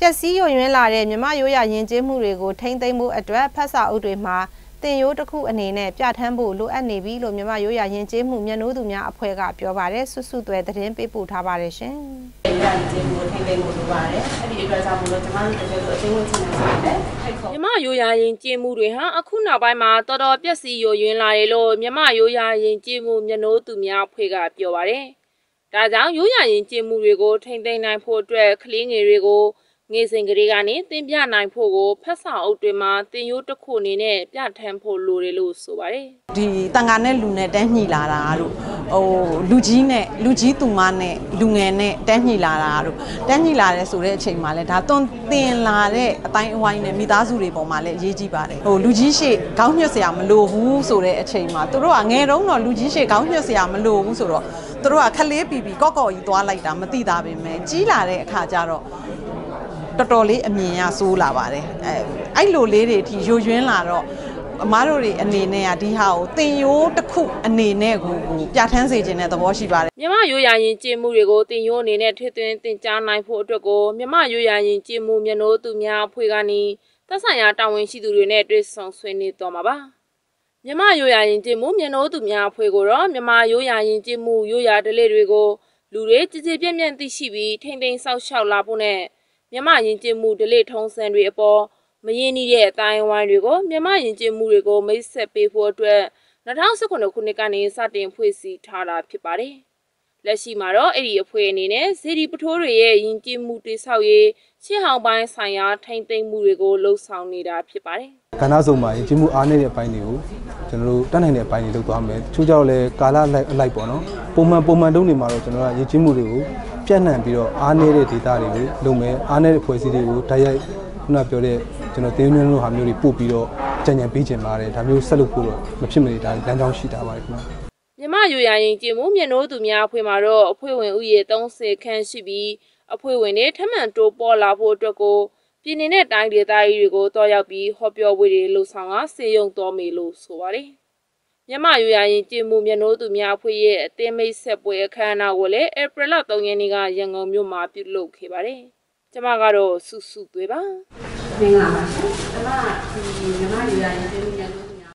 ပျက်စီးယိုယွင်းလာတဲ့မြမရိုးရယဉ်ကျေးမှုတွေကိုထိမ့်သိမ်းမှုအတွက်ဖက်စာအုပ်တွေမှာတင်ရိုးတစ်ခုအနေနဲ့ပြဋ္ဌာန်းဖို့လိုအပ်နေပြီလို့မြမရိုးရယဉ်ကျေးမှုမျက်နှိုးသူများအဖွဲ့ကပြောပါတယ်ဆွဆွသွဲသတင်းပေးပို့ထားပါတယ်ရှင်။ရိုးရယဉ်ကျေးမှုထိမ့်သိမ်းဖို့လိုပါတယ်။အဲ့ဒီအတွက်ကြောင့်မလို့ကျမတို့တကယ်လို့အသိဝင်ချင်တယ်ဆိုရင်မြမရိုးရယဉ်ကျေးမှုတွေဟာအခုနောက်ပိုင်းမှာတော်တော်ပျက်စီးယိုယွင်းလာတယ်လို့မြမရိုးရယဉ်ကျေးမှုမျက်နှိုးသူများအဖွဲ့ကပြောပါတယ်။ဒါကြောင့်ရိုးရယဉ်ကျေးမှုတွေကိုထိမ့်သိမ်းနိုင်ဖို့အတွက်ကလေးငယ်တွေကို ငေစဉ်ကလေးကနေတင်ပြနိုင်ဖို့ကိုဖက်ဆောင်အုပ်တွေမှာတင်ရိုးတစ်ခုအနေနဲ့ပြထမ်းဖို့လိုတယ်လို့ဆိုပါတယ်ဒီတန်ခါနဲ့လူနဲ့တန်းညှိလာတာတို့ဟိုလူကြီးနဲ့လူကြီးသူမနဲ့လူငယ်နဲ့တန်းညှိလာတာတို့တန်းညှိလာတဲ့ဆိုတဲ့အချိန်မှာလဲဒါတွန်းတင်လာတဲ့အတိုင်းအဝိုင်းနဲ့မိသားစုတွေပေါ်မှာလဲအရေးကြီးပါတယ်ဟိုလူကြီးရှေ့ခေါင်းညှက်စရာမလိုဘူးဆိုတဲ့အချိန်မှာသူတို့ကငယ်တုန်းတော့လူကြီးရှေ့ခေါင်းညှက်စရာမလိုဘူးဆိုတော့သူတို့ကခလေးပီပီကော့ကော့ကြီးသွားလိုက်တာမသိတာပဲမယ်ကြီးလာတဲ့အခါကျတော့ တော်တော်လေးအမြင်ရဆိုးလာပါတယ်အဲအဲ့လိုလေးတွေဒီယိုယွင်းလာတော့အမားတို့တွေအနေနဲ့ကဒီဟာကိုတင်ရိုးတစ်ခုအနေနဲ့ကိုကိုပြဋ္ဌာန်းစေခြင်းတဲ့သဘောရှိပါတယ်မြမရိုးရာရင်ကျင်းမှုတွေကိုတင်ရိုးအနေနဲ့ထွေသွင်းတင်ကြားနိုင်ဖို့အတွက်ကိုမြမရိုးရာရင်ကျင်းမှုမျက်နှိုးသူများအဖွဲ့ကနေသက်ဆိုင်ရာတာဝန်ရှိသူတွေနဲ့တွေ့ဆုံဆွေးနွေးသွားမှာပါမြမရိုးရာရင်ကျင်းမှုမျက်နှိုးသူများအဖွဲ့ကိုတော့မြမရိုးရာရင်ကျင်းမှုရိုးရာဒလေတွေကိုလူတွေကြည်ကြည်ပြည့်ပြည့်သိရှိပြီးထိမ့်သိမ်းဆောက်ရှောက်လာဖို့နဲ့ မြမယဉ်ကျေးမှုဒလိထုံးစံတွေအပေါ်မရင်းနှီးတဲ့အတိုင်းဝိုင်းတွေကိုမြမယဉ်ကျေးမှုတွေကိုမိတ်ဆက်ပေးဖို့အတွက်2019ခုနှစ်ကနေစတင်ဖွဲ့စည်းထားတာဖြစ်ပါတယ်။လက်ရှိမှာတော့အဲ့ဒီအဖွဲ့အနေနဲ့ဇီဒီပထိုးတွေရဲ့ယဉ်ကျေးမှုတိဆောက်ရေးရှင်းဟောင်းပိုင်းဆိုင်ရာထိမ့်သိမ်းမှုတွေကိုလှုပ်ဆောင်နေတာဖြစ်ပါတယ်။ကဏ္ဍစုံမှာယဉ်ကျေးမှုအားနည်းတဲ့အပိုင်းတွေကိုကျွန်တော်တို့တတ်နိုင်တဲ့အပိုင်းတွေလုပ်သွားမယ်။ချိုးကြောက်လဲကာလလိုက်အလိုက်ပေါ့နော်။ပုံမှန်ပုံမှန်တုံးနေမှာတော့ကျွန်တော်ကယဉ်ကျေးမှုတွေကို ပြန့်နှံ့ပြီးတော့အားနည်းတဲ့ဒေတာတွေကိုလုပ်မယ်အားနည်းတဲ့ဖွဲ့စည်းတွေကိုဓာတ်ရိုက်ခုနပြောတဲ့ကျွန်တော်တင်းမျိုးလိုဟာမျိုးတွေပို့ပြီးတော့ကြံ့ကြံ့ပေးခြင်းပါတယ်ဒါမျိုးဆက်လုပ်ဖို့တော့မဖြစ်မနေဒါလမ်းကြောင်းရှိတာပါတယ်ခင်ဗျမြမယူရရင်ကျင်းမှုမျက်နှိုးသူများအဖွဲ့မှာတော့အဖွဲ့ဝင်ဥယေ30ခန့်ရှိပြီးအဖွဲ့ဝင်တွေထပ်မံတိုးပေါ်လာဖို့အတွက်ကိုပြည်내နဲ့တိုင်းဒေသကြီးတွေကိုတွားရောက်ပြီးဟောပြောပွဲတွေလှုပ်ဆောင်ကစေယုံတော်မေလို့ဆိုပါတယ် မြမယူရရင်ကျင်းမှုမျက်နှိုးသူများအဖွဲ့ရဲ့အသင်းမိတ်ဆက်ပွဲအခမ်းအနားကိုလည်းဧပြီလ3ရက်နေ့ကရန်ကုန်မြို့မှာပြုလုပ်ခဲ့ပါတယ်။ကျမကတော့စုစုသွေးပါ။မင်္ဂလာပါရှင်။ကျမဒီမြမယူရရင်ကျင်းမှုမျက်နှိုး